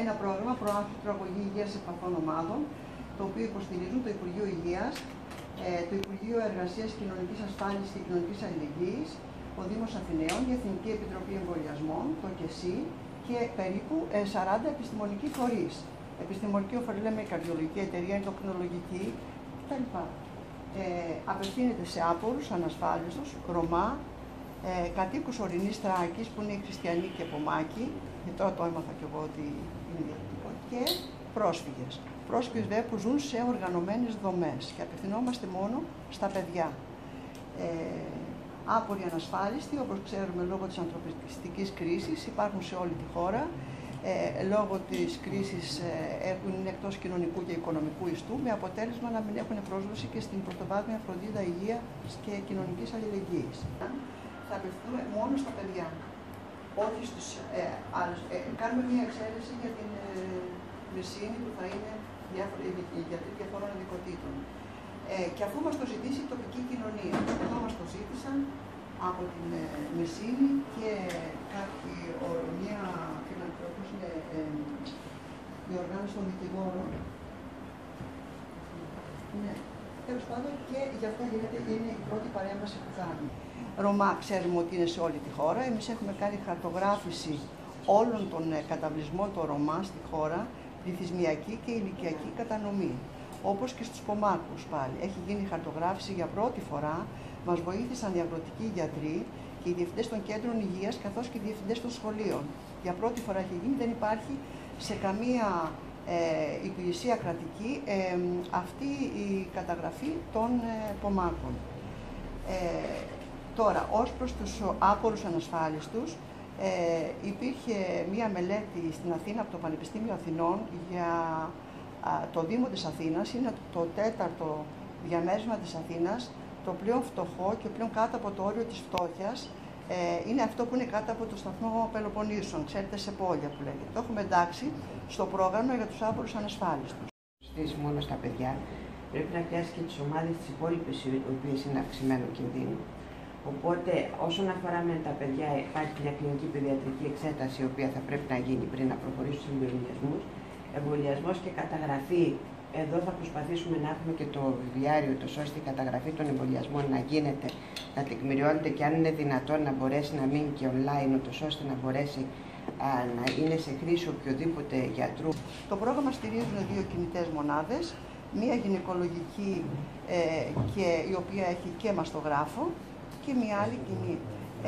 ένα πρόγραμμα προάγει προαγωγή υγείας επαφών ομάδων, το οποίο υποστηρίζουν το Υπουργείο Υγείας, ε, το Υπουργείο Εργασίας, Κοινωνικής Ασφάλεια και Κοινωνικής Αλληλεγγύης, ο Δήμος Αθηναίων, η Εθνική Επιτροπή Εμβολιασμών, το ΚΕΣΥ και περίπου 40 ε, επιστημονικοί φορείς. Επιστημονική φορή λέμε η καρδιολογική εταιρεία, ενδοκρινολογική κτλ. Ε, απευθύνεται σε άπορους, ανασφάλιστους, Ρωμά, ε, κατοίκους ορεινής Θράκης που είναι χριστιανοί και πομάκοι, και τώρα το έμαθα κι εγώ ότι είναι διαφορετικό, και πρόσφυγες. Πρόσφυγες βέβαια που ζουν σε οργανωμένες δομές και απευθυνόμαστε μόνο στα παιδιά. Ε, άποροι ανασφάλιστοι, όπως ξέρουμε λόγω της ανθρωπιστικής κρίσης, υπάρχουν σε όλη τη χώρα. Ε, λόγω της κρίσης ε, είναι εκτός κοινωνικού και οικονομικού ιστού, με αποτέλεσμα να μην έχουν πρόσβαση και στην πρωτοβάθμια φροντίδα υγείας και κοινωνικής αλληλεγγύης θα απευθυνθούμε μόνο στα παιδιά. Όχι στους ε, άλλους. Ε, κάνουμε μια εξαίρεση για την ε, μεσίνη που θα είναι γιατροί διαφόρων ειδικοτήτων. Ε, και αφού μας το ζητήσει η τοπική κοινωνία, εδώ μας το ζήτησαν από την ε, Μεσίνη και κάποιοι, μια φιλανθρωπούς είναι ε, η οργάνωση των δικηγόρων. Ναι. Τέλος πάντων και γι' αυτό γίνεται, είναι η πρώτη παρέμβαση που κάνει. Ρωμά ξέρουμε ότι είναι σε όλη τη χώρα. Εμείς έχουμε κάνει χαρτογράφηση όλων των ε, καταβλισμών των Ρωμά στη χώρα, πληθυσμιακή και ηλικιακή κατανομή. Όπως και στους Πομάκους πάλι. Έχει γίνει χαρτογράφηση για πρώτη φορά. Μας βοήθησαν οι αγροτικοί γιατροί και οι διευθυντές των κέντρων υγείας καθώς και οι διευθυντές των σχολείων. Για πρώτη φορά έχει γίνει, δεν υπάρχει σε καμία ε, υπηρεσία κρατική ε, αυτή η καταγραφή των ε, πομάκων. Ε, τώρα, ως προς τους άπορους ανασφάλιστους, ε, υπήρχε μία μελέτη στην Αθήνα από το Πανεπιστήμιο Αθηνών για το Δήμο της Αθήνας. Είναι το τέταρτο διαμέρισμα της Αθήνας, το πλέον φτωχό και πλέον κάτω από το όριο της φτώχειας ε, είναι αυτό που είναι κάτω από το σταθμό Πελοποννήσων, ξέρετε, σε πόλια που λέγεται. Το έχουμε εντάξει στο πρόγραμμα για τους άπορους ανασφάλιστους. Στήσει μόνο στα παιδιά, πρέπει να πιάσει και τις ομάδες της υπόλοιπε, οι οποίες είναι αυξημένου κινδύνου. Οπότε, όσον αφορά με τα παιδιά, υπάρχει μια κλινική παιδιατρική εξέταση, η οποία θα πρέπει να γίνει πριν να προχωρήσουν στους εμβολιασμούς. Εμβολιασμός και καταγραφή εδώ θα προσπαθήσουμε να έχουμε και το βιβλιάριο, το ώστε η καταγραφή των εμβολιασμών να γίνεται, να τεκμηριώνεται και αν είναι δυνατόν να μπορέσει να μείνει και online, ούτως ώστε να μπορέσει α, να είναι σε χρήση οποιοδήποτε γιατρού. Το πρόγραμμα στηρίζουν δύο κινητές μονάδες, μία γυναικολογική ε, και η οποία έχει και μαστογράφο και μία άλλη κοινή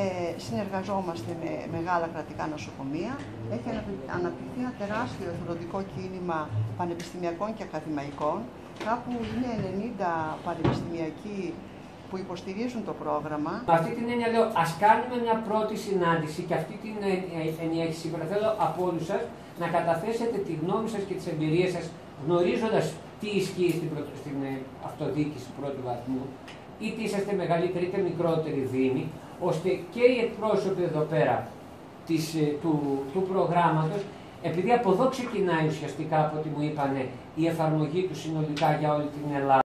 ε, συνεργαζόμαστε με μεγάλα κρατικά νοσοκομεία. Έχει αναπτυχθεί ένα τεράστιο εθελοντικό κίνημα πανεπιστημιακών και ακαδημαϊκών. Κάπου είναι 90 πανεπιστημιακοί που υποστηρίζουν το πρόγραμμα. Με αυτή την έννοια λέω, ας κάνουμε μια πρώτη συνάντηση και αυτή την ενιαία σήμερα θέλω από όλους σας να καταθέσετε τη γνώμη σας και τις εμπειρίες σας γνωρίζοντας τι ισχύει στην, πρωτο, στην ε, αυτοδιοίκηση πρώτου βαθμού, είτε είσαστε μεγαλύτεροι είτε μικρότεροι δήμοι, ώστε και οι εκπρόσωποι εδώ πέρα της, ε, του, του προγράμματος, επειδή από εδώ ξεκινάει ουσιαστικά από ό,τι μου είπανε η εφαρμογή του συνολικά για όλη την Ελλάδα,